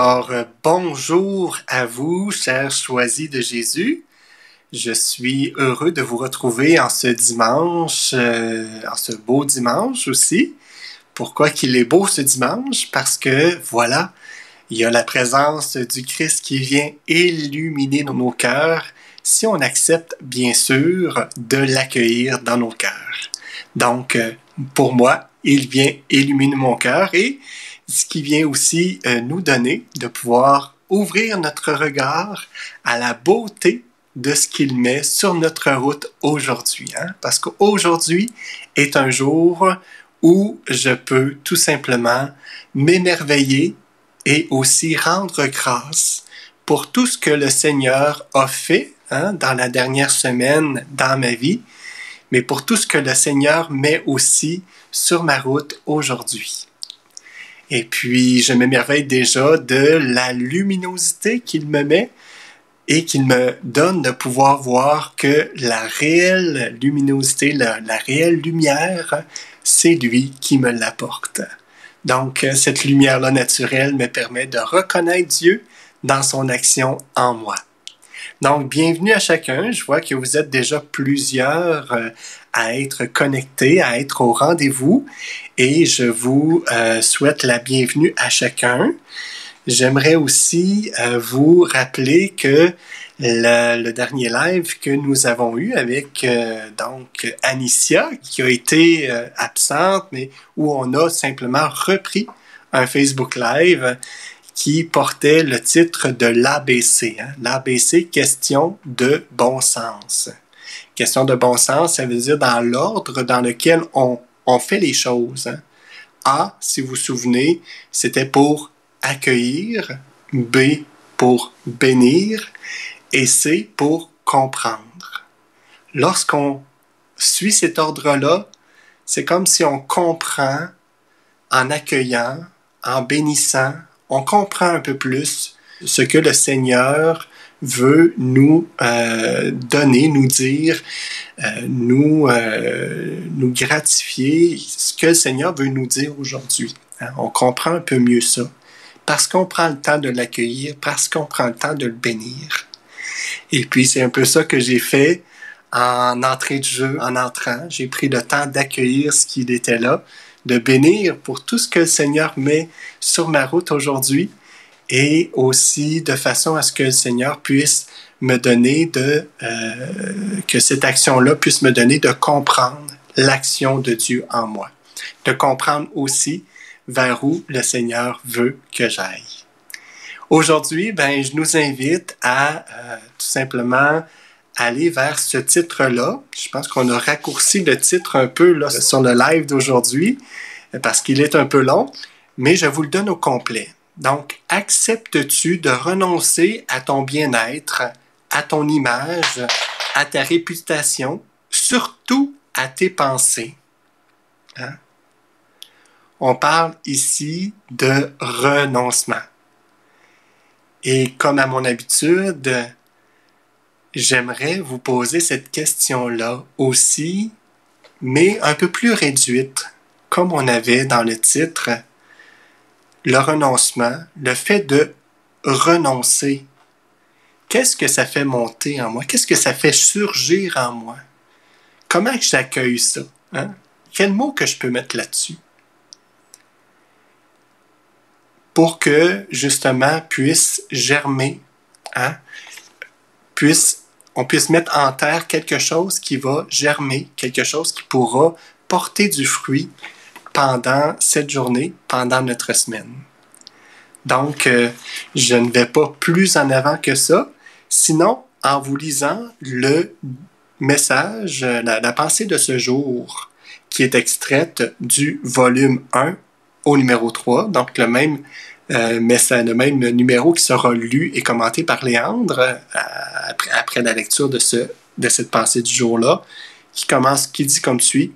Alors, euh, bonjour à vous, chers choisis de Jésus. Je suis heureux de vous retrouver en ce dimanche, euh, en ce beau dimanche aussi. Pourquoi qu'il est beau ce dimanche? Parce que, voilà, il y a la présence du Christ qui vient illuminer nos cœurs si on accepte, bien sûr, de l'accueillir dans nos cœurs. Donc, euh, pour moi, il vient illuminer mon cœur et ce qui vient aussi euh, nous donner de pouvoir ouvrir notre regard à la beauté de ce qu'il met sur notre route aujourd'hui. Hein? Parce qu'aujourd'hui est un jour où je peux tout simplement m'émerveiller et aussi rendre grâce pour tout ce que le Seigneur a fait hein, dans la dernière semaine dans ma vie, mais pour tout ce que le Seigneur met aussi sur ma route aujourd'hui. Et puis, je m'émerveille déjà de la luminosité qu'il me met et qu'il me donne de pouvoir voir que la réelle luminosité, la, réelle lumière, c'est lui qui me l'apporte. Donc, cette lumière-là naturelle me permet de reconnaître Dieu dans son action en moi. Donc, bienvenue à chacun. Je vois que vous êtes déjà plusieurs euh, à être connectés, à être au rendez-vous et je vous euh, souhaite la bienvenue à chacun. J'aimerais aussi euh, vous rappeler que le, dernier live que nous avons eu avec donc Anicia, qui a été absente, mais où on a simplement repris un Facebook Live, qui portait le titre de l'ABC. Hein? L'ABC, question de bon sens. Question de bon sens, ça veut dire dans l'ordre dans lequel on, on fait les choses. Hein? A, si vous vous souvenez, c'était pour accueillir, B pour bénir et C pour comprendre. Lorsqu'on suit cet ordre-là, c'est comme si on comprend en accueillant, en bénissant, on comprend un peu plus ce que le Seigneur veut nous euh, donner, nous dire, euh, nous, euh, nous gratifier, ce que le Seigneur veut nous dire aujourd'hui. Hein. On comprend un peu mieux ça parce qu'on prend le temps de l'accueillir, parce qu'on prend le temps de le bénir. Et puis c'est un peu ça que j'ai fait en entrée de jeu, en entrant. J'ai pris le temps d'accueillir ce qu'il était là, de bénir pour tout ce que le Seigneur met sur ma route aujourd'hui et aussi de façon à ce que le Seigneur puisse me donner de, euh, que cette action-là puisse me donner de comprendre l'action de Dieu en moi, de comprendre aussi vers où le Seigneur veut que j'aille. Aujourd'hui, ben, je nous invite à euh, tout simplement aller vers ce titre-là. Je pense qu'on a raccourci le titre un peu là, sur le live d'aujourd'hui parce qu'il est un peu long, mais je vous le donne au complet. Donc, acceptes-tu de renoncer à ton bien-être, à ton image, à ta réputation, surtout à tes pensées? Hein? On parle ici de renoncement. Et comme à mon habitude, j'aimerais vous poser cette question-là aussi, mais un peu plus réduite, comme on avait dans le titre, le renoncement, le fait de renoncer. Qu'est-ce que ça fait monter en moi? Qu'est-ce que ça fait surgir en moi? Comment j'accueille ça? Hein? Quel mot que je peux mettre là-dessus? Pour que, justement, puisse germer, hein? puisse on puisse mettre en terre quelque chose qui va germer, quelque chose qui pourra porter du fruit pendant cette journée, pendant notre semaine. Donc, euh, je ne vais pas plus en avant que ça. Sinon, en vous lisant le message, la, la pensée de ce jour, qui est extraite du volume 1 au numéro 3, donc le même euh, mais c'est le même numéro qui sera lu et commenté par Léandre euh, après, la lecture de, ce, de cette pensée du jour-là, qui commence, qui dit comme suit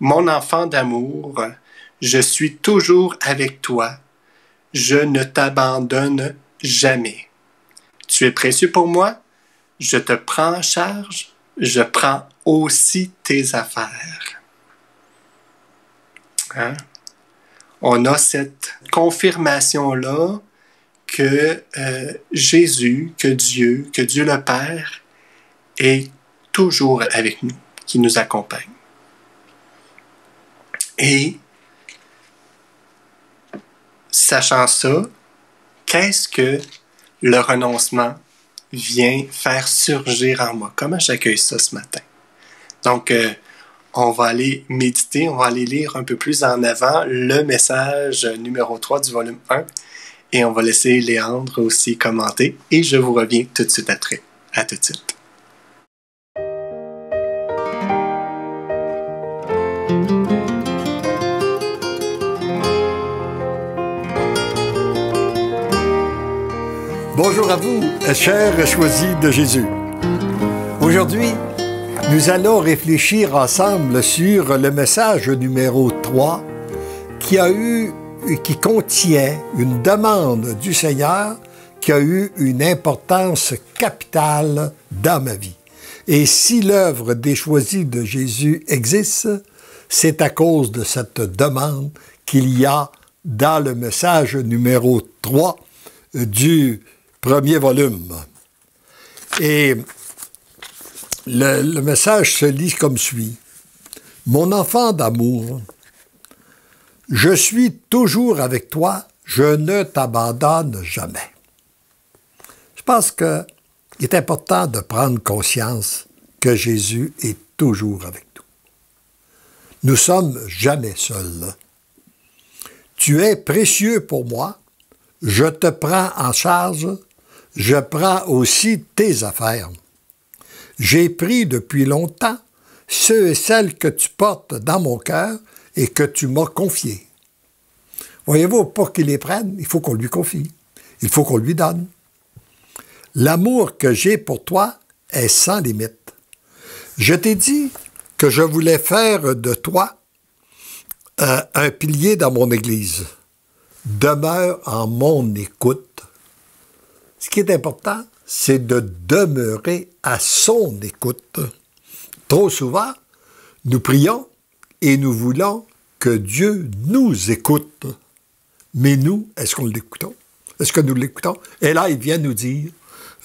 Mon enfant d'amour, je suis toujours avec toi, je ne t'abandonne jamais. Tu es précieux pour moi, je te prends en charge, je prends aussi tes affaires. Hein? on a cette confirmation-là que euh, Jésus, que Dieu, que Dieu le Père est toujours avec nous, qui nous accompagne. Et sachant ça, qu'est-ce que le renoncement vient faire surgir en moi? Comment j'accueille ça ce matin? Donc, euh, on va aller méditer, on va aller lire un peu plus en avant le message numéro 3 du volume 1 et on va laisser Léandre aussi commenter et je vous reviens tout de suite après. À tout de suite. Bonjour à vous, chers choisis de Jésus. Aujourd'hui, nous allons réfléchir ensemble sur le message numéro 3 qui a eu qui contient une demande du Seigneur qui a eu une importance capitale dans ma vie. Et si l'œuvre des choisis de Jésus existe, c'est à cause de cette demande qu'il y a dans le message numéro 3 du premier volume. Et le, message se lit comme suit. Mon enfant d'amour, je suis toujours avec toi, je ne t'abandonne jamais. Je pense qu'il est important de prendre conscience que Jésus est toujours avec nous. Nous sommes jamais seuls. Tu es précieux pour moi, je te prends en charge, je prends aussi tes affaires. J'ai pris depuis longtemps ceux et celles que tu portes dans mon cœur et que tu m'as confiés. Voyez-vous, pour qu'il les prenne, il faut qu'on lui confie. Il faut qu'on lui donne. L'amour que j'ai pour toi est sans limite. Je t'ai dit que je voulais faire de toi un, un pilier dans mon Église. Demeure en mon écoute. Ce qui est important, c'est de demeurer à son écoute. Trop souvent, nous prions et nous voulons que Dieu nous écoute. Mais nous, est-ce qu'on l'écoutons? Est-ce que nous l'écoutons? Et là, il vient nous dire,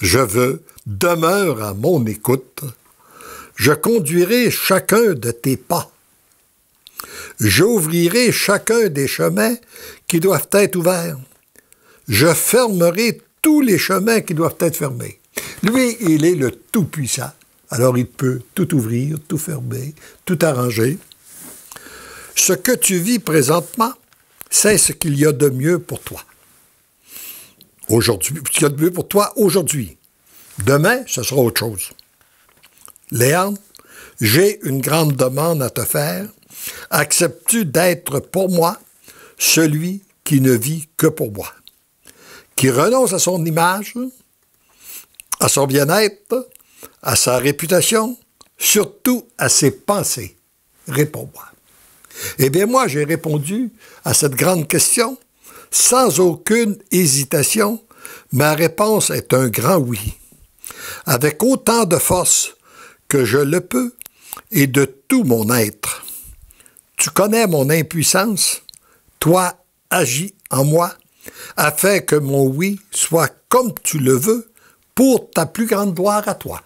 je veux, demeure à mon écoute. Je conduirai chacun de tes pas. J'ouvrirai chacun des chemins qui doivent être ouverts. Je fermerai tous les chemins qui doivent être fermés. Lui, il est le Tout-Puissant. Alors il peut tout ouvrir, tout fermer, tout arranger. Ce que tu vis présentement, c'est ce qu'il y a de mieux pour toi. Aujourd'hui, ce qu'il y a de mieux pour toi aujourd'hui. Demain, ce sera autre chose. Léon, j'ai une grande demande à te faire. Acceptes-tu d'être pour moi celui qui ne vit que pour moi? Qui renonce à son image, à son bien-être, à sa réputation, surtout à ses pensées. Réponds-moi. Eh bien, moi, j'ai répondu à cette grande question sans aucune hésitation. Ma réponse est un grand oui. Avec autant de force que je le peux et de tout mon être. Tu connais mon impuissance. Toi, agis en moi afin que mon oui soit comme tu le veux pour ta plus grande gloire à toi.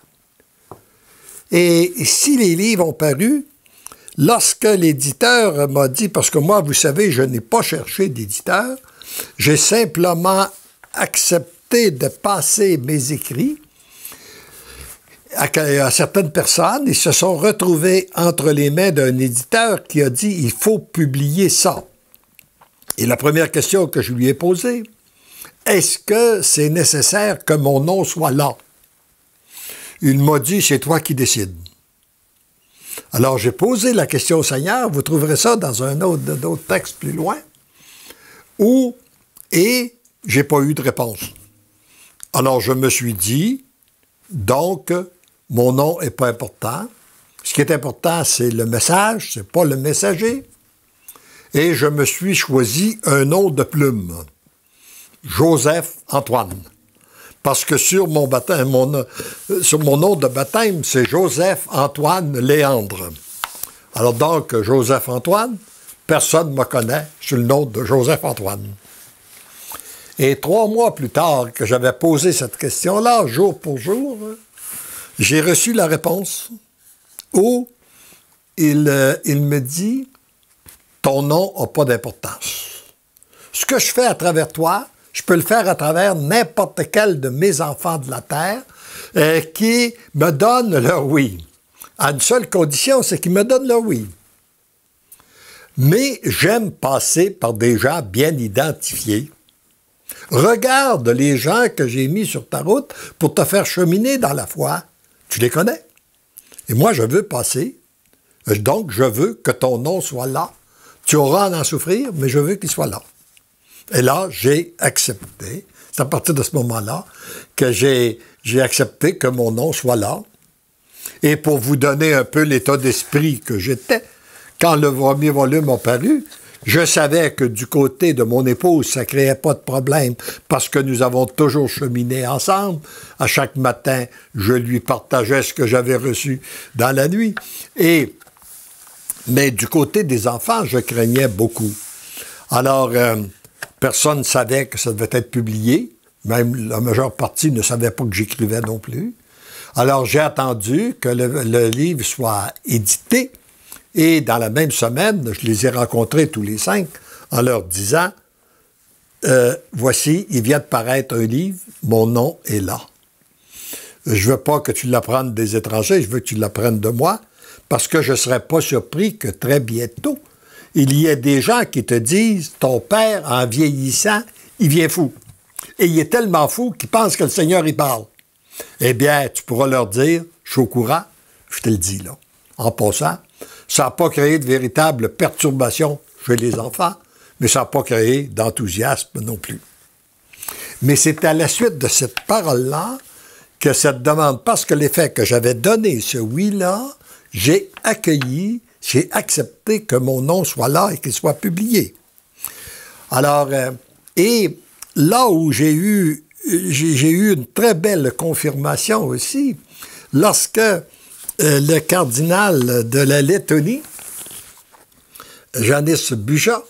Et si les livres ont paru, lorsque l'éditeur m'a dit, parce que moi, vous savez, je n'ai pas cherché d'éditeur, j'ai simplement accepté de passer mes écrits à, certaines personnes, ils se sont retrouvés entre les mains d'un éditeur qui a dit il faut publier ça. Et la première question que je lui ai posée, est-ce que c'est nécessaire que mon nom soit là? Il m'a dit, c'est toi qui décides. Alors j'ai posé la question au Seigneur, vous trouverez ça dans un autre, texte plus loin, où, et j'ai pas eu de réponse. Alors je me suis dit, donc, mon nom n'est pas important. Ce qui est important, c'est le message, c'est pas le messager et je me suis choisi un nom de plume, Joseph Antoine. Parce que sur mon, baptême, euh, sur mon nom de baptême, c'est Joseph Antoine Léandre. Alors donc, Joseph Antoine, personne ne me connaît sous le nom de Joseph Antoine. Et trois mois plus tard que j'avais posé cette question-là, jour pour jour, j'ai reçu la réponse où il, euh, il me dit, ton nom n'a pas d'importance. Ce que je fais à travers toi, je peux le faire à travers n'importe quel de mes enfants de la terre euh, qui me donne leur oui. À une seule condition, c'est qu'ils me donnent leur oui. Mais j'aime passer par des gens bien identifiés. Regarde les gens que j'ai mis sur ta route pour te faire cheminer dans la foi. Tu les connais. Et moi, je veux passer. Donc, je veux que ton nom soit là. Tu auras à en souffrir, mais je veux qu'il soit là. Et là, j'ai accepté. C'est à partir de ce moment-là que j'ai, accepté que mon nom soit là. Et pour vous donner un peu l'état d'esprit que j'étais, quand le premier volume a paru, je savais que du côté de mon épouse, ça ne créait pas de problème parce que nous avons toujours cheminé ensemble. À chaque matin, je lui partageais ce que j'avais reçu dans la nuit. Et, mais du côté des enfants, je craignais beaucoup. Alors, euh, personne ne savait que ça devait être publié. Même la majeure partie ne savait pas que j'écrivais non plus. Alors, j'ai attendu que le livre soit édité et dans la même semaine, je les ai rencontrés tous les cinq en leur disant euh, Voici, il vient de paraître un livre, mon nom est là. Je veux pas que tu l'apprennes des étrangers, je veux que tu l'apprennes de moi, parce que je ne serais pas surpris que très bientôt, il y ait des gens qui te disent Ton père, en vieillissant, il vient fou. Et il est tellement fou qu'il pense que le Seigneur y parle. Eh bien, tu pourras leur dire Je suis au courant, je te le dis là. En passant, ça n'a pas créé de véritable perturbation chez les enfants, mais ça n'a pas créé d'enthousiasme non plus. Mais c'est à la suite de cette parole-là que cette demande, parce que l'effet que j'avais donné ce oui-là, j'ai accueilli, j'ai accepté que mon nom soit là et qu'il soit publié. Alors, euh, et là où j'ai eu, j'ai eu une très belle confirmation aussi, lorsque euh, le cardinal de la Lettonie, Janis Buja,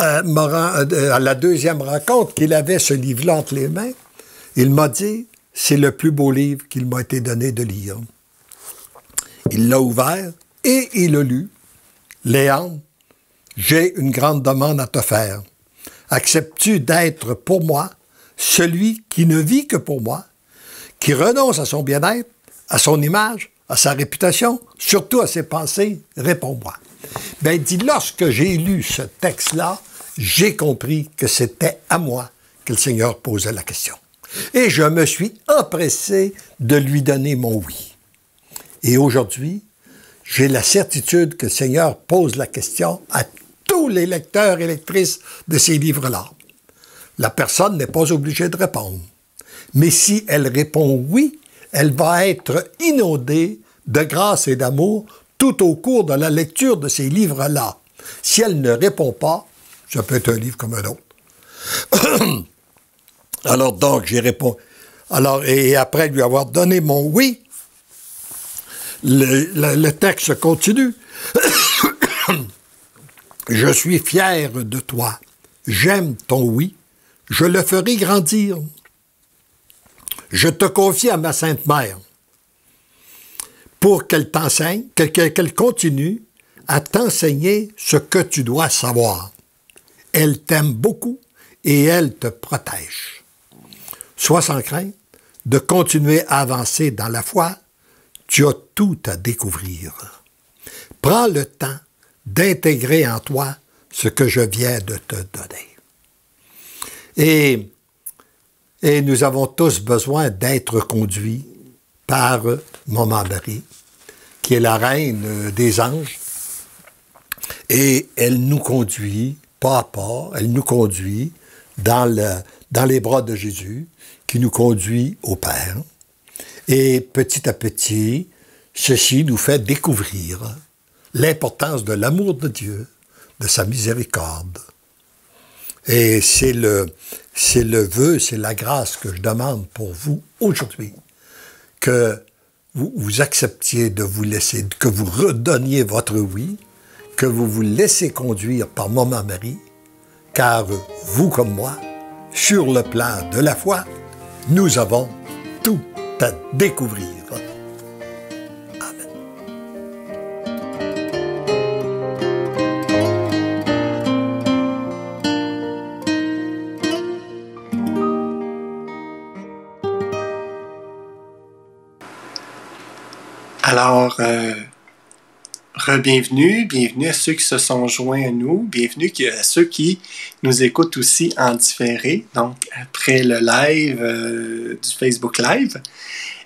euh, à la deuxième rencontre qu'il avait ce livre-là entre les mains, il m'a dit c'est le plus beau livre qu'il m'a été donné de lire. Il l'a ouvert et il l'a lu. Léon, j'ai une grande demande à te faire. Acceptes-tu d'être pour moi celui qui ne vit que pour moi, qui renonce à son bien-être, à son image, à sa réputation, surtout à ses pensées, réponds-moi. Ben, il dit, lorsque j'ai lu ce texte-là, j'ai compris que c'était à moi que le Seigneur posait la question. Et je me suis empressé de lui donner mon oui. Et aujourd'hui, j'ai la certitude que le Seigneur pose la question à tous les lecteurs et lectrices de ces livres-là. La personne n'est pas obligée de répondre. Mais si elle répond oui, elle va être inondée de grâce et d'amour tout au cours de la lecture de ces livres-là. Si elle ne répond pas, ça peut être un livre comme un autre. Alors donc, j'y réponds. Alors, et après lui avoir donné mon oui, le, texte continue. Je suis fier de toi. J'aime ton oui. Je le ferai grandir je te confie à ma Sainte Mère pour qu'elle t'enseigne, qu'elle continue à t'enseigner ce que tu dois savoir. Elle t'aime beaucoup et elle te protège. Sois sans crainte de continuer à avancer dans la foi, tu as tout à découvrir. Prends le temps d'intégrer en toi ce que je viens de te donner. Et nous avons tous besoin d'être conduits par Maman Marie, qui est la reine des anges. Et elle nous conduit pas à pas, elle nous conduit dans les bras de Jésus, qui nous conduit au Père. Et petit à petit, ceci nous fait découvrir l'importance de l'amour de Dieu, de sa miséricorde. Et c'est le, c'est le vœu, c'est la grâce que je demande pour vous aujourd'hui, que vous, vous acceptiez de vous laisser, que vous redonniez votre oui, que vous vous laissez conduire par Maman Marie, car vous comme moi, sur le plan de la foi, nous avons à découvrir. Re-bienvenue, bienvenue à ceux qui se sont joints à nous, bienvenue à ceux qui nous écoutent aussi en différé, donc après le live euh, du Facebook Live.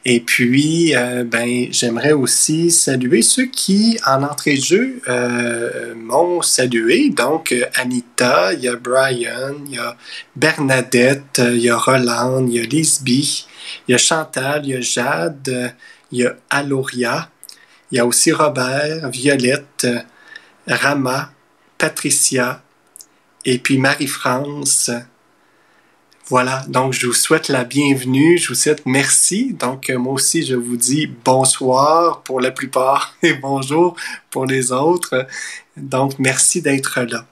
Et puis, euh, ben, j'aimerais aussi saluer ceux qui, en entrée de jeu, euh, m'ont salué. Donc, Anita, il y a Brian, il y a Bernadette, il y a Roland, il y a Lisby, il y a Chantal, il y a Jade, il y a Aloria, il y a aussi Robert, Violette, Rama, Patricia et puis Marie-France. Voilà, donc je vous souhaite la bienvenue, je vous souhaite merci. Donc moi aussi, je vous dis bonsoir pour la plupart et bonjour pour les autres. Donc merci d'être là.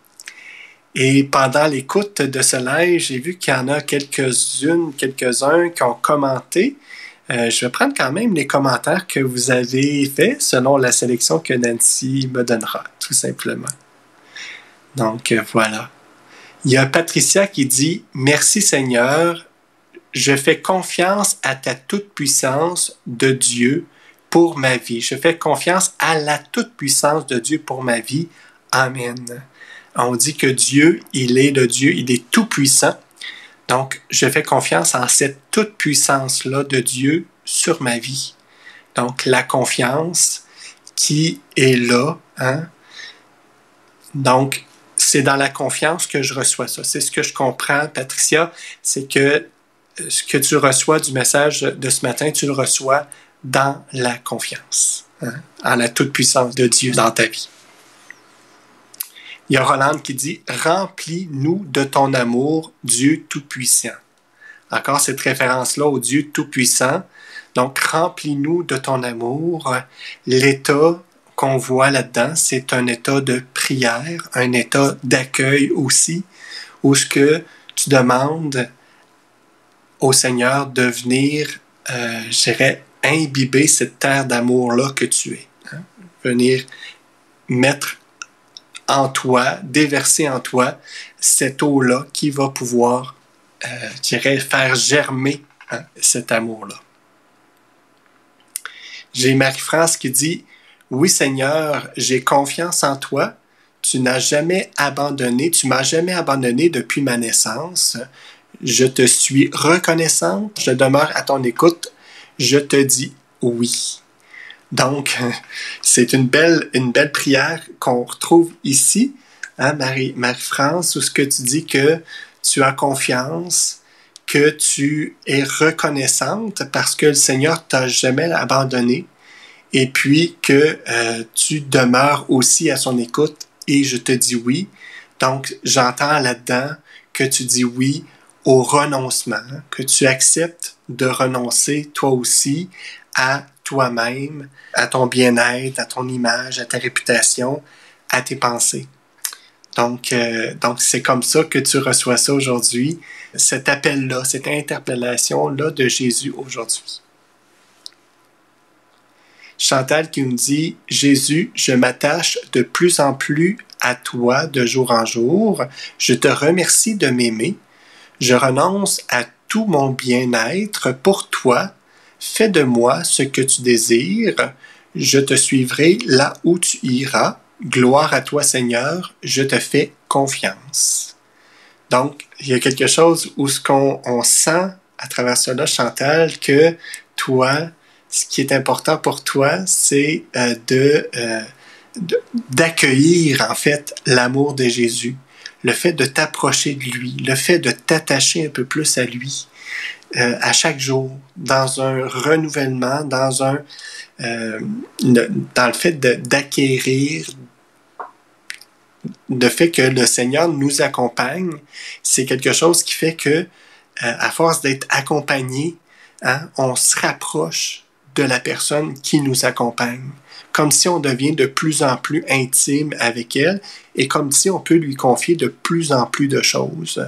Et pendant l'écoute de ce live, j'ai vu qu'il y en a quelques-unes, quelques-uns qui ont commenté. Euh, je vais prendre quand même les commentaires que vous avez faits selon la sélection que Nancy me donnera, tout simplement. Donc euh, voilà. Il y a Patricia qui dit Merci Seigneur, je fais confiance à ta toute-puissance de Dieu pour ma vie. Je fais confiance à la toute-puissance de Dieu pour ma vie. Amen. On dit que Dieu, il est le Dieu, il est tout-puissant. Donc, je fais confiance en cette toute-puissance-là de Dieu sur ma vie. Donc, la confiance qui est là. Hein? Donc, c'est dans la confiance que je reçois ça. C'est ce que je comprends, Patricia, c'est que euh, ce que tu reçois du message de ce matin, tu le reçois dans la confiance, hein? en la toute-puissance de Dieu dans ta vie. Il y a Roland qui dit Remplis-nous de ton amour, Dieu Tout-Puissant. Encore cette référence-là au Dieu Tout-Puissant. Donc, remplis-nous de ton amour. L'état qu'on voit là-dedans, c'est un état de prière, un état d'accueil aussi, où ce que tu demandes au Seigneur de venir, euh, je dirais, imbiber cette terre d'amour-là que tu es. Hein. Venir mettre en toi, déverser en toi cette eau-là qui va pouvoir, euh, je faire germer hein, cet amour-là. J'ai Marie-France qui dit Oui, Seigneur, j'ai confiance en toi. Tu n'as jamais abandonné, tu m'as jamais abandonné depuis ma naissance. Je te suis reconnaissante, je demeure à ton écoute. Je te dis oui. Donc, c'est une belle, une belle prière qu'on retrouve ici, hein, Marie, Marie-France, où ce que tu dis que tu as confiance, que tu es reconnaissante parce que le Seigneur t'a jamais abandonné et puis que euh, tu demeures aussi à son écoute et je te dis oui. Donc, j'entends là-dedans que tu dis oui au renoncement, que tu acceptes de renoncer toi aussi à toi-même, à ton bien-être, à ton image, à ta réputation, à tes pensées. Donc, euh, donc c'est comme ça que tu reçois ça aujourd'hui, cet appel-là, cette interpellation-là de Jésus aujourd'hui. Chantal qui nous dit Jésus, je m'attache de plus en plus à toi de jour en jour. Je te remercie de m'aimer. Je renonce à tout mon bien-être pour toi Fais de moi ce que tu désires, je te suivrai là où tu iras. Gloire à toi Seigneur, je te fais confiance. Donc, il y a quelque chose où ce qu'on on sent à travers cela, Chantal, que toi, ce qui est important pour toi, c'est euh, euh, de, d'accueillir en fait l'amour de Jésus, le fait de t'approcher de lui, le fait de t'attacher un peu plus à lui. Euh, à chaque jour, dans un renouvellement, dans un euh, dans le fait d'acquérir, le fait que le Seigneur nous accompagne, c'est quelque chose qui fait que, euh, à force d'être accompagné, hein, on se rapproche de la personne qui nous accompagne, comme si on devient de plus en plus intime avec elle et comme si on peut lui confier de plus en plus de choses.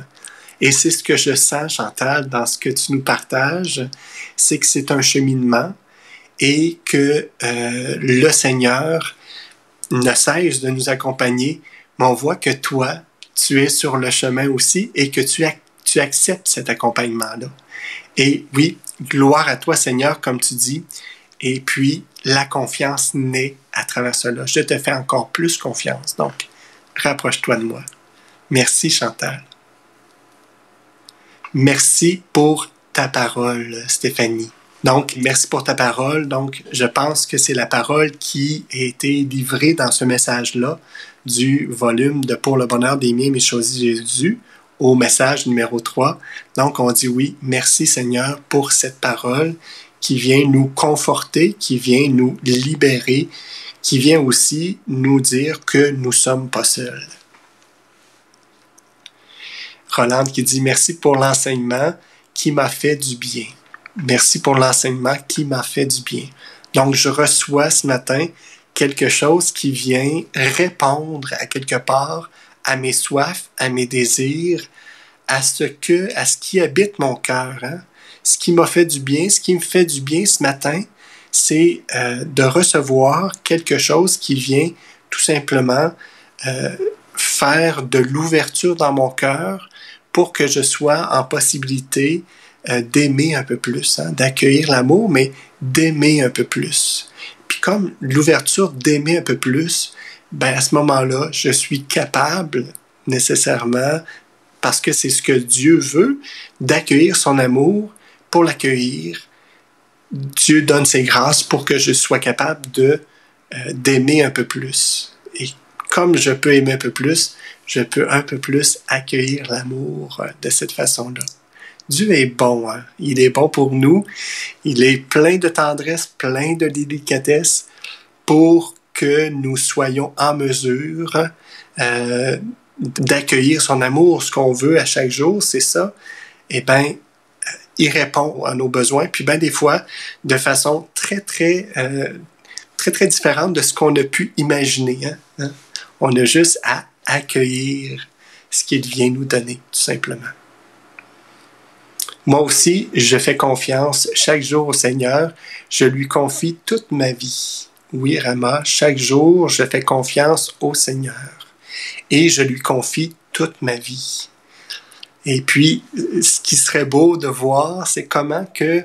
Et c'est ce que je sens, Chantal, dans ce que tu nous partages, c'est que c'est un cheminement et que euh, le Seigneur ne cesse de nous accompagner, mais on voit que toi, tu es sur le chemin aussi et que tu, tu acceptes cet accompagnement-là. Et oui, gloire à toi, Seigneur, comme tu dis, et puis la confiance naît à travers cela. Je te fais encore plus confiance. Donc, rapproche-toi de moi. Merci, Chantal. Merci pour ta parole, Stéphanie. Donc, merci pour ta parole. Donc, je pense que c'est la parole qui a été livrée dans ce message-là du volume de Pour le bonheur des miens, mais choisi Jésus au message numéro 3. Donc, on dit oui, merci Seigneur pour cette parole qui vient nous conforter, qui vient nous libérer, qui vient aussi nous dire que nous sommes pas seuls. Roland qui dit merci pour l'enseignement qui m'a fait du bien. Merci pour l'enseignement qui m'a fait du bien. Donc, je reçois ce matin quelque chose qui vient répondre à quelque part à mes soifs, à mes désirs, à ce que, à ce qui habite mon cœur. Hein. Ce qui m'a fait du bien, ce qui me fait du bien ce matin, c'est euh, de recevoir quelque chose qui vient tout simplement euh, faire de l'ouverture dans mon cœur pour que je sois en possibilité euh, d'aimer un peu plus, hein, d'accueillir l'amour, mais d'aimer un peu plus. Puis comme l'ouverture d'aimer un peu plus, ben à ce moment-là, je suis capable nécessairement, parce que c'est ce que Dieu veut, d'accueillir son amour pour l'accueillir. Dieu donne ses grâces pour que je sois capable de euh, d'aimer un peu plus. Comme je peux aimer un peu plus, je peux un peu plus accueillir l'amour euh, de cette façon-là. Dieu est bon, hein. il est bon pour nous, il est plein de tendresse, plein de délicatesse pour que nous soyons en mesure euh, d'accueillir son amour, ce qu'on veut à chaque jour, c'est ça. Eh bien, euh, il répond à nos besoins, puis bien des fois, de façon très, très, très, très différente de ce qu'on a pu imaginer. Hein. Hein. On a juste à accueillir ce qu'il vient nous donner, tout simplement. Moi aussi, je fais confiance chaque jour au Seigneur. Je lui confie toute ma vie. Oui, Rama, chaque jour, je fais confiance au Seigneur. Et je lui confie toute ma vie. Et puis, ce qui serait beau de voir, c'est comment que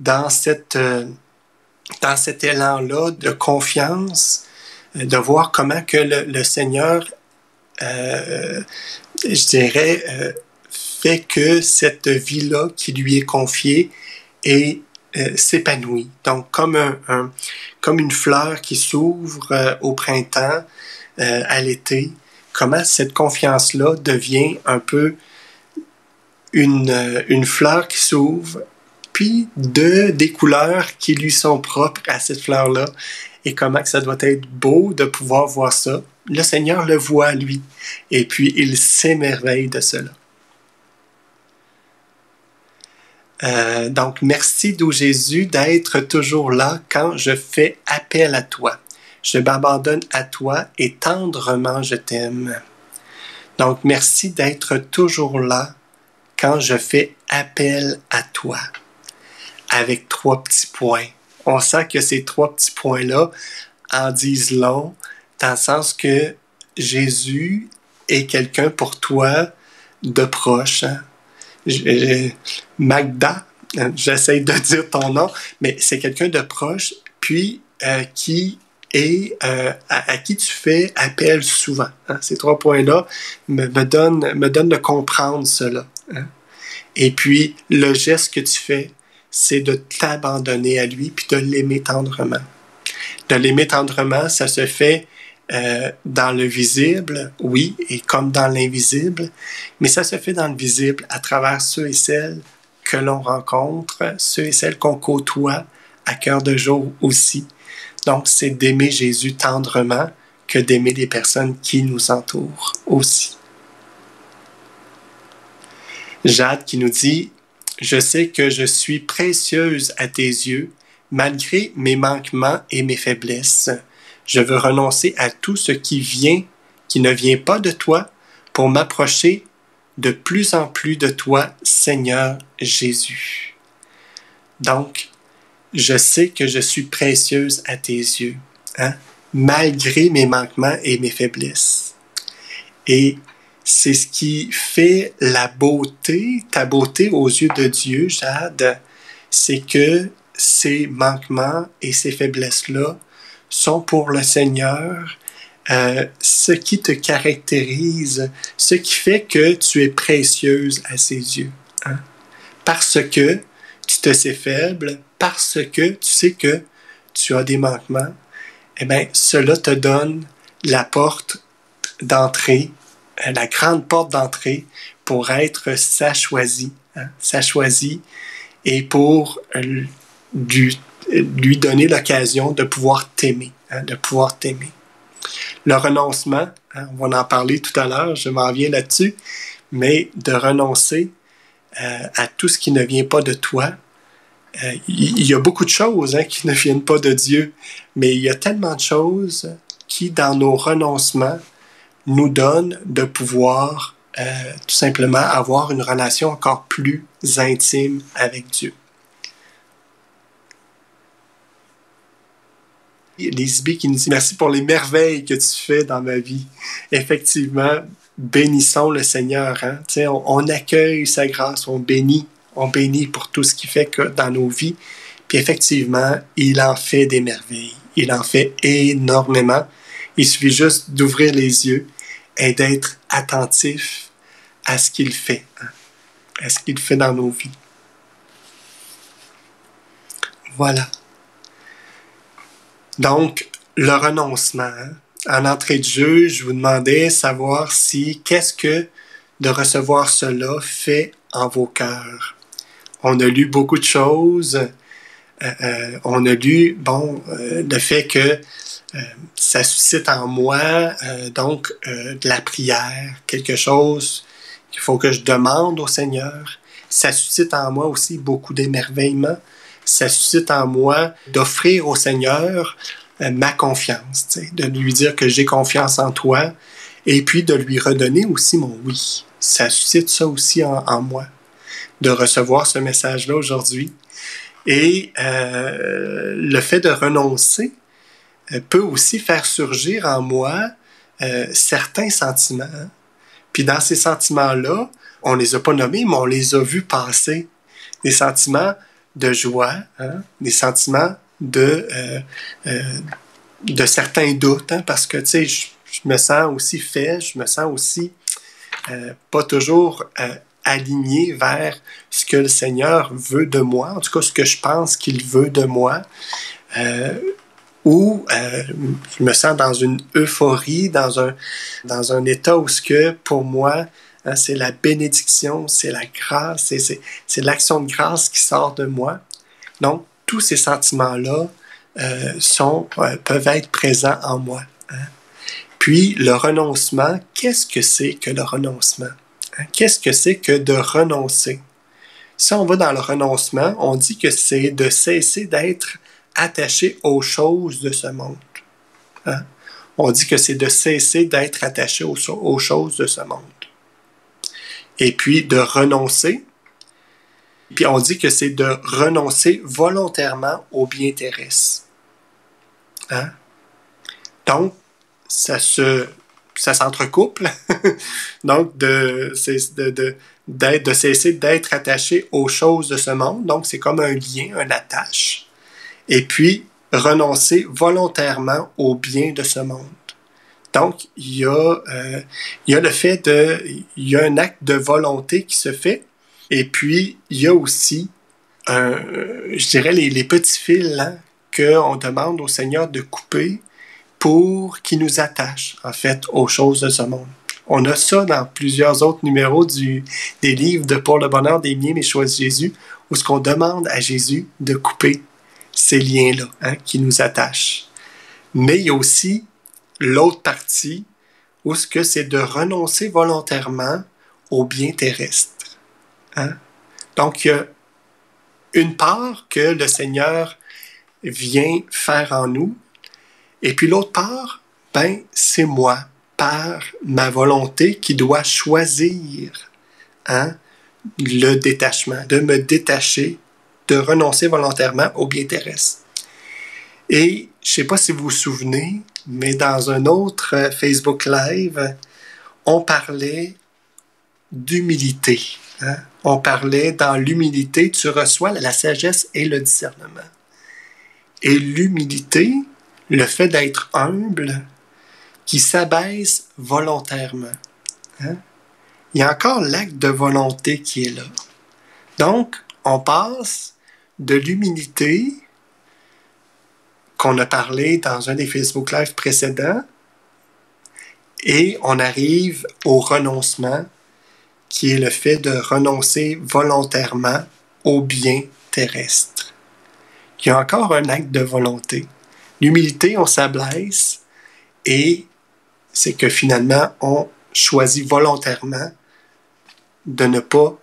dans, euh, dans cet élan-là de confiance, de voir comment que le Seigneur euh, je dirais, euh, fait que cette vie-là qui lui est confiée est euh, s'épanouit. Donc, comme, un, comme une fleur qui s'ouvre au printemps, à l'été, comment cette confiance-là devient un peu une, une fleur qui s'ouvre, puis de, des couleurs qui lui sont propres à cette fleur-là, et comment ça doit être beau de pouvoir voir ça le Seigneur le voit lui, et puis il s'émerveille de cela. Euh, donc, merci, d'où Jésus, d'être toujours là quand je fais appel à toi. Je m'abandonne à toi et tendrement je t'aime. Donc, merci d'être toujours là quand je fais appel à toi. Avec trois petits points. On sent que ces trois petits points-là en disent long dans le sens que Jésus est quelqu'un pour toi de proche. Hein. Magda, hein, j'essaie de dire ton nom, mais c'est quelqu'un de proche, puis euh, qui est euh, à, qui tu fais appel souvent. Hein. Ces trois points-là me, donnent, me donnent de comprendre cela. Et puis, le geste que tu fais, c'est de t'abandonner à lui, puis de l'aimer tendrement. De l'aimer tendrement, ça se fait euh, dans le visible, oui, et comme dans l'invisible, mais ça se fait dans le visible à travers ceux et celles que l'on rencontre, ceux et celles qu'on côtoie à cœur de jour aussi. Donc, c'est d'aimer Jésus tendrement que d'aimer les personnes qui nous entourent aussi. Jade qui nous dit, Je sais que je suis précieuse à tes yeux, malgré mes manquements et mes faiblesses. Je veux renoncer à tout ce qui vient, qui ne vient pas de toi, pour m'approcher de plus en plus de toi, Seigneur Jésus. Donc, je sais que je suis précieuse à tes yeux, hein, malgré mes manquements et mes faiblesses. Et c'est ce qui fait la beauté, ta beauté aux yeux de Dieu, Jade, c'est que ces manquements et ces faiblesses-là sont pour le Seigneur euh, ce qui te caractérise, ce qui fait que tu es précieuse à ses yeux. Hein. Parce que tu te sais faible, parce que tu sais que tu as des manquements, eh bien, cela te donne la porte d'entrée, la grande porte d'entrée pour être sa choisie, hein, sa choisie, et pour euh, lui, donner l'occasion de pouvoir t'aimer, hein, de pouvoir t'aimer. Le renoncement, hein, on va en parler tout à l'heure, je m'en viens là-dessus, mais de renoncer euh, à tout ce qui ne vient pas de toi. Euh, il y, a beaucoup de choses qui ne viennent pas de Dieu, mais il y a tellement de choses qui, dans nos renoncements, nous donnent de pouvoir euh, tout simplement avoir une relation encore plus intime avec Dieu. Lisby qui nous dit merci pour les merveilles que tu fais dans ma vie. Effectivement, bénissons le Seigneur. Hein? On, on, accueille sa grâce, on bénit, on bénit pour tout ce qu'il fait que dans nos vies. Puis effectivement, il en fait des merveilles. Il en fait énormément. Il suffit juste d'ouvrir les yeux et d'être attentif à ce qu'il fait, hein? à ce qu'il fait dans nos vies. Voilà. Donc, le renoncement. En entrée de jeu, je vous demandais savoir si qu'est-ce que de recevoir cela fait en vos cœurs. On a lu beaucoup de choses. Euh, euh, on a lu, bon, euh, le fait que ça suscite en moi, donc, de la prière, quelque chose qu'il faut que je demande au Seigneur. Ça suscite en moi aussi beaucoup d'émerveillement ça suscite en moi d'offrir au Seigneur euh, ma confiance, de lui dire que j'ai confiance en toi et puis de lui redonner aussi mon oui. Ça suscite ça aussi en, moi, de recevoir ce message-là aujourd'hui. Et euh, le fait de renoncer euh, peut aussi faire surgir en moi certains sentiments. Puis dans ces sentiments-là, on les a pas nommés, mais on les a vus passer. Des sentiments de joie, hein, des sentiments de, euh, euh, de certains doutes, hein, parce que, tu sais, je, me sens aussi fait, je me sens aussi euh, pas toujours aligné vers ce que le Seigneur veut de moi, en tout cas ce que je pense qu'il veut de moi, ou je me sens dans une euphorie, dans un, dans un état où ce que pour moi, Hein, c'est la bénédiction, c'est la grâce, c'est l'action de grâce qui sort de moi. Donc, tous ces sentiments-là euh, sont, euh, peuvent être présents en moi. Hein. Puis, le renoncement, qu'est-ce que c'est que le renoncement? Hein? Qu'est-ce que c'est que de renoncer? Si on va dans le renoncement, on dit que c'est de cesser d'être attaché aux choses de ce monde. On dit que c'est de cesser d'être attaché aux, choses de ce monde et puis de renoncer. Puis on dit que c'est de renoncer volontairement au bien terrestre. Hein? Donc, ça se ça s'entrecouple. donc, de, de, de, de cesser d'être attaché aux choses de ce monde. Donc, c'est comme un lien, un attache. Et puis, renoncer volontairement au bien de ce monde. Donc, il y, a, euh, il y a le fait de... Il y a un acte de volonté qui se fait. Et puis, il y a aussi, un, je dirais, les, les petits fils hein, qu'on demande au Seigneur de couper pour qu'il nous attache, en fait, aux choses de ce monde. On a ça dans plusieurs autres numéros du, des livres de Pour le bonheur des miens, mes choix de Jésus, où ce qu'on demande à Jésus de couper ces liens-là hein, qui nous attachent. Mais il y a aussi l'autre partie, où ce que c'est de renoncer volontairement au bien terrestre. Hein? Donc, il y a une part que le Seigneur vient faire en nous, et puis l'autre part, ben, c'est moi, par ma volonté, qui doit choisir hein, le détachement, de me détacher, de renoncer volontairement au bien terrestre. Et je ne sais pas si vous vous souvenez, mais dans un autre euh, Facebook Live, on parlait d'humilité. Hein. On parlait dans l'humilité, tu reçois la sagesse et le discernement. Et l'humilité, le fait d'être humble, qui s'abaisse volontairement. Hein. Il y a encore l'acte de volonté qui est là. Donc, on passe de l'humilité qu'on a parlé dans un des Facebook Live précédents et on arrive au renoncement qui est le fait de renoncer volontairement au bien terrestre. Il y a encore un acte de volonté. L'humilité, on s'ablesse et c'est que finalement, on choisit volontairement de ne pas,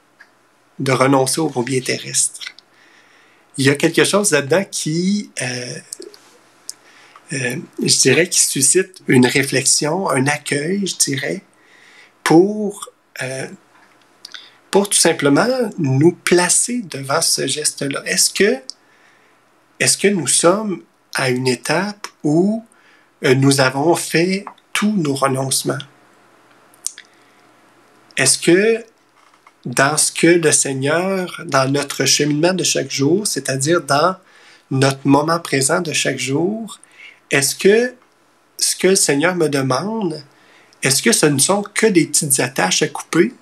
de renoncer au bien terrestre. Il y a quelque chose là-dedans qui, euh, euh, je dirais, qui suscite une réflexion, un accueil, je dirais, pour euh, pour tout simplement nous placer devant ce geste-là. Est-ce que, est que nous sommes à une étape où euh, nous avons fait tous nos renoncements? Est-ce que dans ce que le Seigneur, dans notre cheminement de chaque jour, c'est-à-dire dans notre moment présent de chaque jour, est-ce que ce que le Seigneur me demande, est-ce que ce ne sont que des petites attaches à couper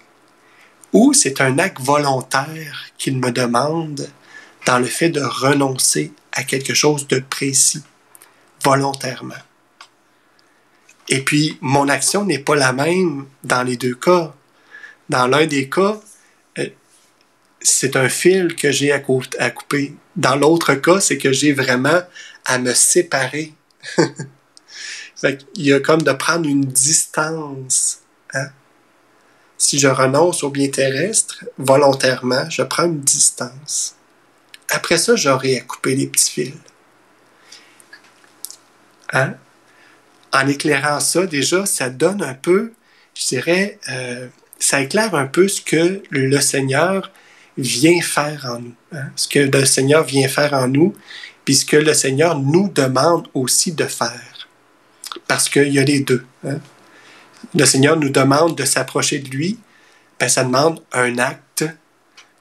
ou c'est un acte volontaire qu'il me demande dans le fait de renoncer à quelque chose de précis, volontairement? Et puis, mon action n'est pas la même dans les deux cas. Dans l'un des cas, c'est un fil que j'ai à, couper. Dans l'autre cas, c'est que j'ai vraiment à me séparer. Il y a comme de prendre une distance. Hein? si je renonce au bien terrestre volontairement, je prends une distance. Après ça, j'aurai à couper les petits fils. Hein? En éclairant ça, déjà, ça donne un peu, je dirais, euh, ça éclaire un peu ce que le Seigneur vient faire en nous. Hein? Ce que le Seigneur vient faire en nous, puis ce que le Seigneur nous demande aussi de faire. Parce qu'il y a les deux. Hein? le Seigneur nous demande de s'approcher de lui, ben, ça demande un acte,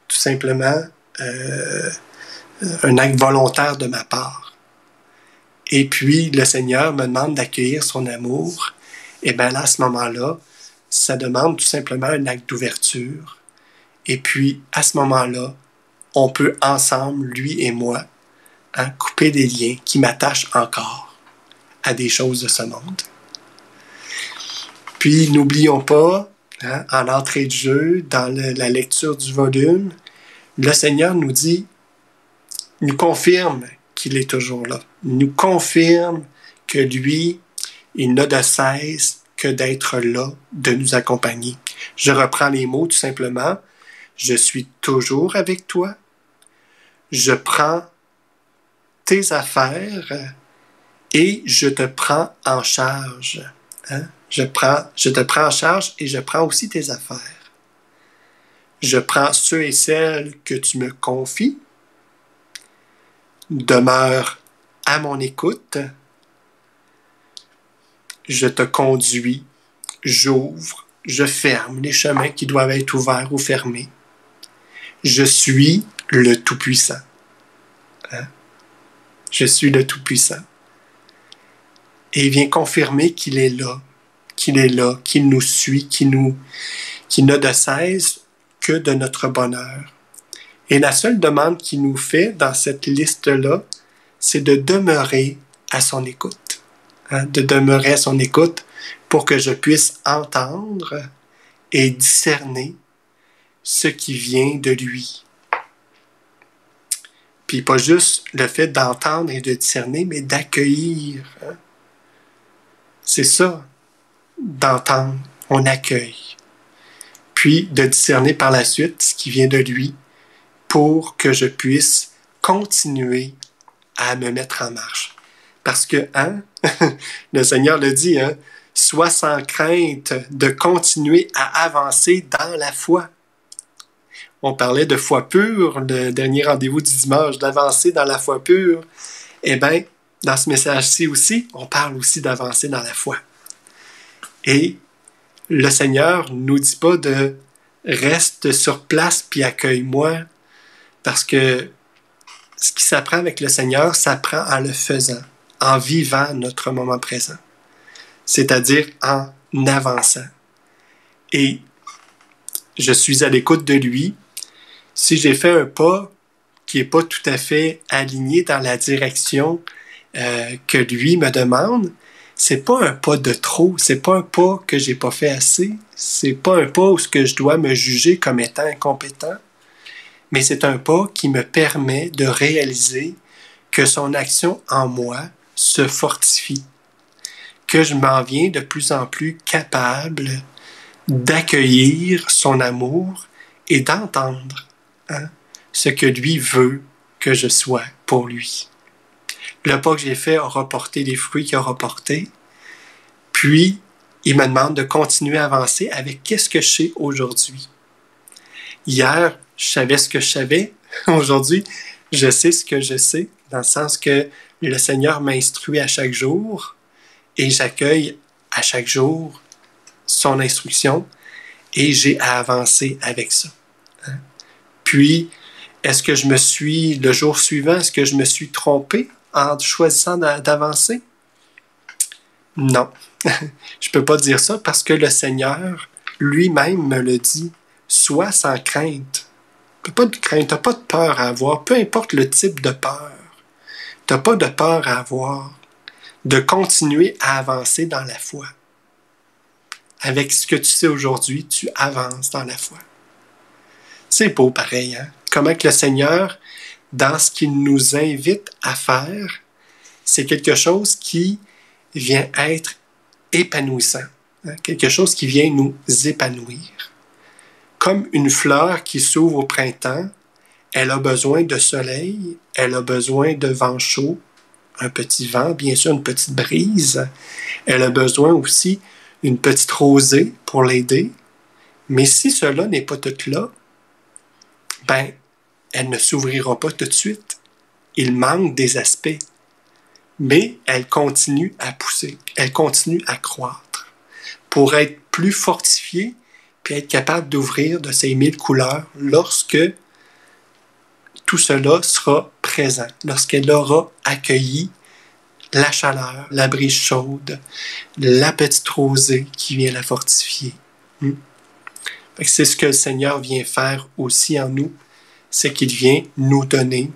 tout simplement, euh, un acte volontaire de ma part. Et puis, le Seigneur me demande d'accueillir son amour. Et bien là, à ce moment-là, ça demande tout simplement un acte d'ouverture. Et puis, à ce moment-là, on peut ensemble, lui et moi, hein, couper des liens qui m'attachent encore à des choses de ce monde. Puis n'oublions pas, hein, en entrée de jeu, dans la lecture du volume, le Seigneur nous dit, nous confirme qu'il est toujours là. Nous confirme que lui, il n'a de cesse que d'être là, de nous accompagner. Je reprends les mots tout simplement. Je suis toujours avec toi. Je prends tes affaires et je te prends en charge. Hein? Je, te prends en charge et je prends aussi tes affaires. Je prends ceux et celles que tu me confies. Demeure à mon écoute. Je te conduis. J'ouvre. Je ferme les chemins qui doivent être ouverts ou fermés. Je suis le Tout-Puissant. Hein? Je suis le Tout-Puissant. Et il vient confirmer qu'il est là, qu'il est là, qu'il nous suit, qu'il nous, qui n'a de cesse que de notre bonheur. Et la seule demande qu'il nous fait dans cette liste-là, c'est de demeurer à son écoute. Hein, de demeurer à son écoute pour que je puisse entendre et discerner ce qui vient de lui. Puis pas juste le fait d'entendre et de discerner, mais d'accueillir. Hein. C'est ça d'entendre, on accueille. Puis de discerner par la suite ce qui vient de lui pour que je puisse continuer à me mettre en marche. Parce que, hein, le Seigneur le dit, hein, sois sans crainte de continuer à avancer dans la foi. On parlait de foi pure, le dernier rendez-vous du dimanche, d'avancer dans la foi pure. Eh bien, dans ce message-ci aussi, on parle aussi d'avancer dans la foi. Et le Seigneur ne nous dit pas de reste sur place puis accueille-moi, parce que ce qui s'apprend avec le Seigneur s'apprend en le faisant, en vivant notre moment présent, c'est-à-dire en avançant. Et je suis à l'écoute de lui. Si j'ai fait un pas qui n'est pas tout à fait aligné dans la direction euh, que lui me demande, c'est pas un pas de trop, c'est pas un pas que j'ai pas fait assez, c'est pas un pas où ce que je dois me juger comme étant incompétent, mais c'est un pas qui me permet de réaliser que son action en moi se fortifie, que je m'en viens de plus en plus capable d'accueillir son amour et d'entendre ce que lui veut que je sois pour lui le pas que j'ai fait a reporté les fruits qu'il a reportés. Puis, il me demande de continuer à avancer avec qu'est-ce que je sais aujourd'hui. Hier, je savais ce que je savais. Aujourd'hui, je sais ce que je sais, dans le sens que le Seigneur m'instruit à chaque jour et j'accueille à chaque jour son instruction et j'ai à avancer avec ça. Puis, est-ce que je me suis, le jour suivant, est-ce que je me suis trompé en choisissant d'avancer? Non, je ne peux pas dire ça parce que le Seigneur lui-même me le dit. Sois sans crainte. Pas de crainte, tu pas de peur à avoir, peu importe le type de peur. Tu n'as pas de peur à avoir de continuer à avancer dans la foi. Avec ce que tu sais aujourd'hui, tu avances dans la foi. C'est beau pareil, hein? Comment que le Seigneur dans ce qu'il nous invite à faire, c'est quelque chose qui vient être épanouissant, hein, quelque chose qui vient nous épanouir. Comme une fleur qui s'ouvre au printemps, elle a besoin de soleil, elle a besoin de vent chaud, un petit vent, bien sûr une petite brise, elle a besoin aussi d'une petite rosée pour l'aider. Mais si cela n'est pas tout là, ben, elle ne s'ouvrira pas tout de suite. Il manque des aspects. Mais elle continue à pousser, elle continue à croître pour être plus fortifiée puis être capable d'ouvrir de ses mille couleurs lorsque tout cela sera présent, lorsqu'elle aura accueilli la chaleur, la brise chaude, la petite rosée qui vient la fortifier. Hmm? C'est ce que le Seigneur vient faire aussi en nous c'est qu'il vient nous donner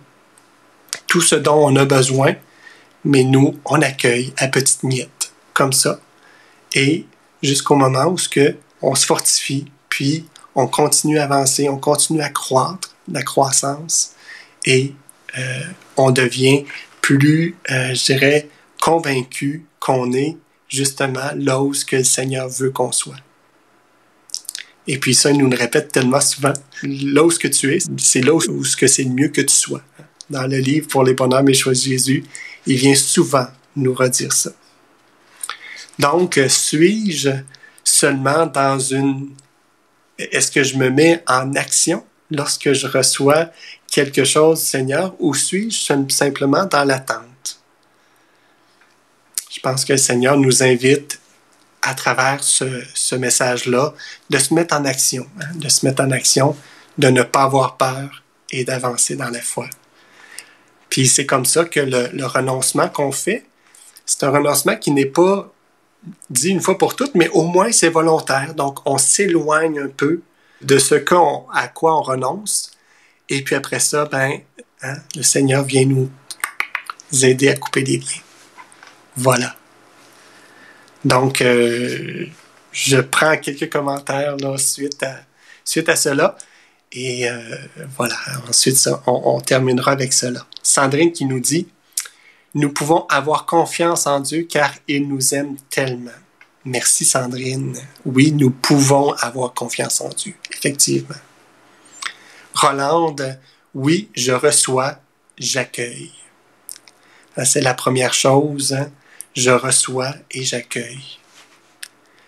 tout ce dont on a besoin, mais nous, on accueille à petites miettes, comme ça. Et jusqu'au moment où on se fortifie, puis on continue à avancer, on continue à croître, la croissance, et euh, on devient plus, euh, je dirais, convaincu qu'on est justement là que le Seigneur veut qu'on soit. Et puis ça, il nous le répète tellement souvent. Là où ce que tu es, c'est là où ce que c'est le mieux que tu sois. Dans le livre Pour les bonheurs et choix de Jésus, il vient souvent nous redire ça. Donc, suis-je seulement dans une... Est-ce que je me mets en action lorsque je reçois quelque chose, Seigneur, ou suis-je simplement dans l'attente? Je pense que le Seigneur nous invite à travers ce, message-là, de se mettre en action, hein, de se mettre en action, de ne pas avoir peur et d'avancer dans la foi. Puis c'est comme ça que le, renoncement qu'on fait, c'est un renoncement qui n'est pas dit une fois pour toutes, mais au moins c'est volontaire. Donc on s'éloigne un peu de ce à quoi on renonce. Et puis après ça, ben, hein, le Seigneur vient nous aider à couper des liens. Voilà. Donc, euh, je prends quelques commentaires suite, à, cela. Et euh, voilà, ensuite, on, terminera avec cela. Sandrine qui nous dit, Nous pouvons avoir confiance en Dieu car il nous aime tellement. Merci Sandrine. Oui, nous pouvons avoir confiance en Dieu, effectivement. Rolande, oui, je reçois, j'accueille. C'est la première chose. Hein je reçois et j'accueille.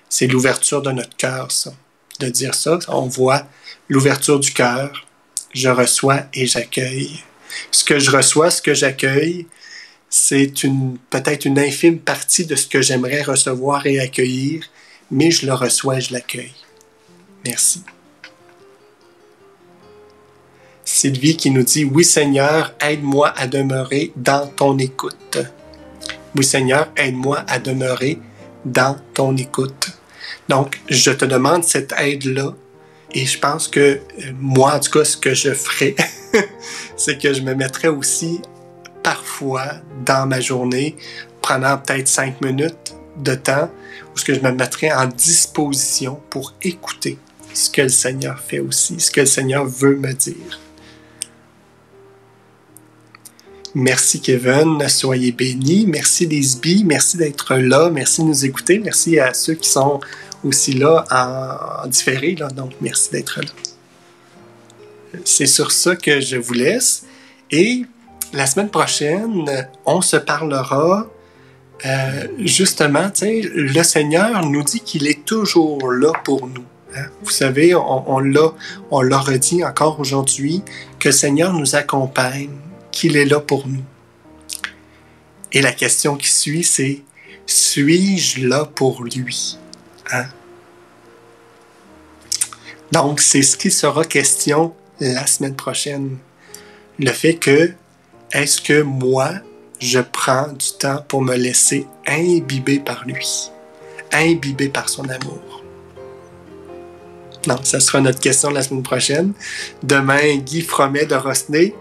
C'est l'ouverture de notre cœur, ça. de dire ça. On voit l'ouverture du cœur. Je reçois et j'accueille. Ce que je reçois, ce que j'accueille, c'est une, peut-être une infime partie de ce que j'aimerais recevoir et accueillir, mais je le reçois et je l'accueille. Merci. Sylvie qui nous dit Oui Seigneur, aide-moi à demeurer dans ton écoute. Oui Seigneur, aide-moi à demeurer dans ton écoute. Donc, je te demande cette aide-là et je pense que euh, moi, en tout cas, ce que je ferais, c'est que je me mettrais aussi parfois dans ma journée, prenant peut-être cinq minutes de temps, où ce que je me mettrais en disposition pour écouter ce que le Seigneur fait aussi, ce que le Seigneur veut me dire. Merci Kevin, soyez bénis. Merci Lisby, merci d'être là, merci de nous écouter. Merci à ceux qui sont aussi là en, différé, donc merci d'être là. C'est sur ça que je vous laisse. Et la semaine prochaine, on se parlera euh, justement, le Seigneur nous dit qu'il est toujours là pour nous. Hein. Vous savez, on, on l'a redit encore aujourd'hui, que le Seigneur nous accompagne, qu'il est là pour nous. Et la question qui suit, c'est suis-je là pour lui? Hein? Donc, c'est ce qui sera question la semaine prochaine. Le fait que, est-ce que moi, je prends du temps pour me laisser imbiber par lui, imbiber par son amour? Non, ça sera notre question la semaine prochaine. Demain, Guy Fromet de Rosnay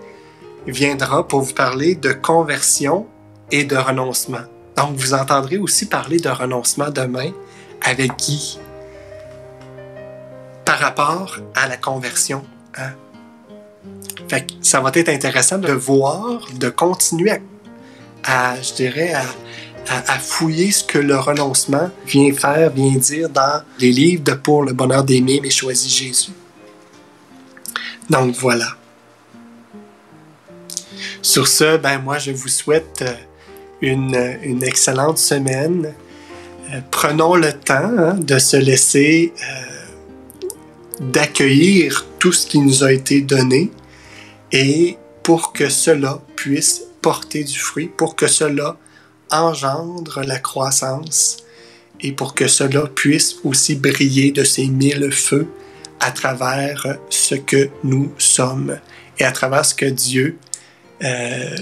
viendra pour vous parler de conversion et de renoncement. Donc, vous entendrez aussi parler de renoncement demain avec Guy par rapport à la conversion. Hein? Fait ça va être intéressant de voir, de continuer à, je dirais, à, à, fouiller ce que le renoncement vient faire, vient dire dans les livres de Pour le bonheur d'aimer, mais choisis Jésus. Donc voilà. Sur ce, ben moi, je vous souhaite euh, une, une excellente semaine. Euh, prenons le temps hein, de se laisser, euh, d'accueillir tout ce qui nous a été donné et pour que cela puisse porter du fruit, pour que cela engendre la croissance et pour que cela puisse aussi briller de ses mille feux à travers ce que nous sommes et à travers ce que Dieu euh,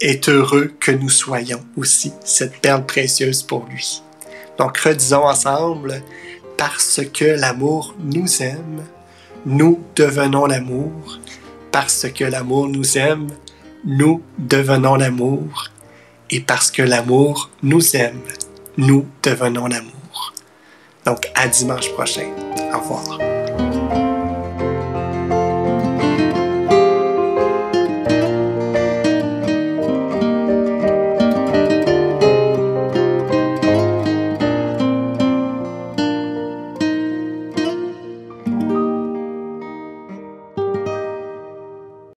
est heureux que nous soyons aussi cette perle précieuse pour lui. Donc redisons ensemble, parce que l'amour nous aime, nous devenons l'amour. Parce que l'amour nous aime, nous devenons l'amour. Et parce que l'amour nous aime, nous devenons l'amour. Donc à dimanche prochain. Au revoir.